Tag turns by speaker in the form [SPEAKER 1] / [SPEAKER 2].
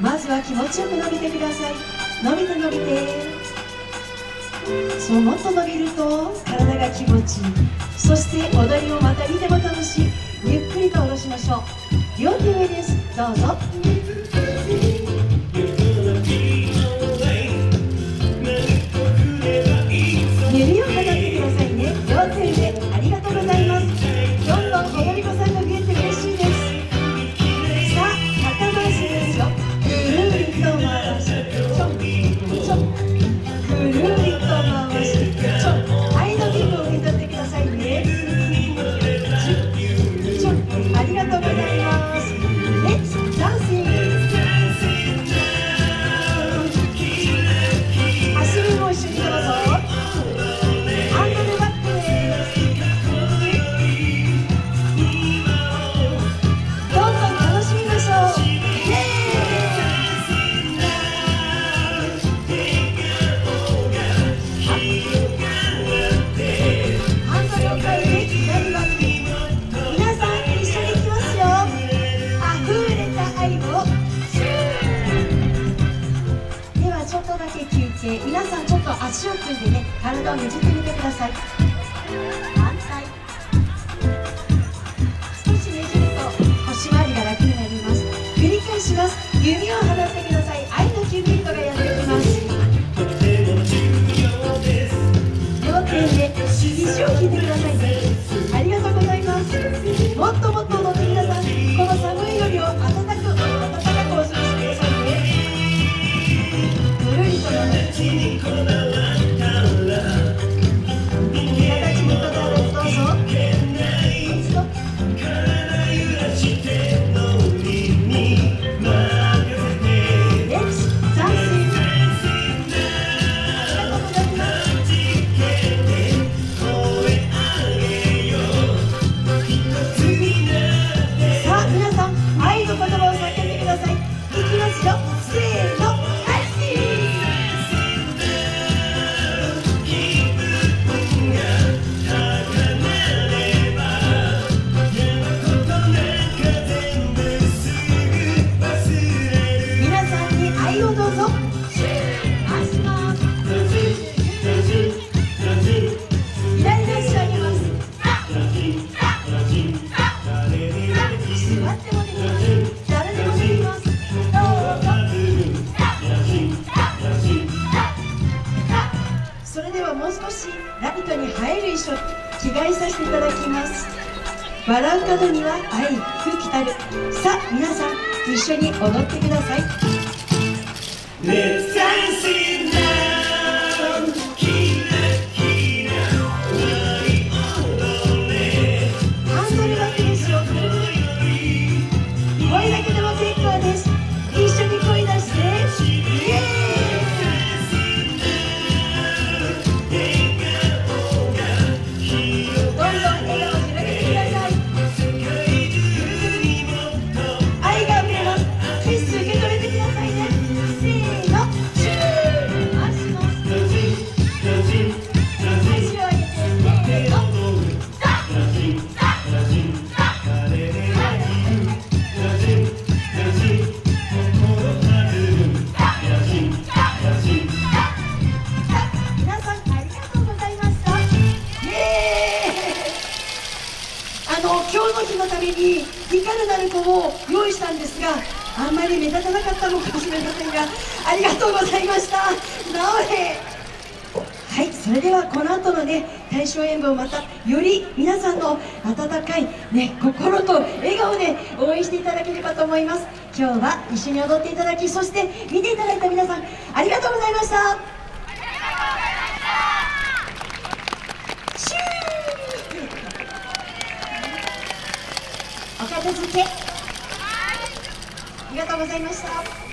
[SPEAKER 1] まずは気持ちよく伸びてください。伸びて伸びて。そうもっと伸びると体が気持ちいい。そして踊りをまた見ても楽しい。ゆっくりと下ろしましょう。両手上です。どうぞ。えー皆さんちょっと足を組んでね体をねじってみてください。反対。少しねじると腰回りが楽になります。繰り返します。指をではもう少し「ラビット!」に入る衣装着替えさせていただきます笑う角には愛空気たるさあ皆さん一緒に踊ってください今日の日のためにいかるなる子を用意したんですがあんまり目立たなかったのかもしれませんがありがとうございました。なおへはいそれではこの後のね大正演舞をまたより皆さんの温かいね心と笑顔で応援していただければと思います。今日は一緒に踊っていただきそして見ていただいた皆さんありがとうございました。片付け。ありがとうございました。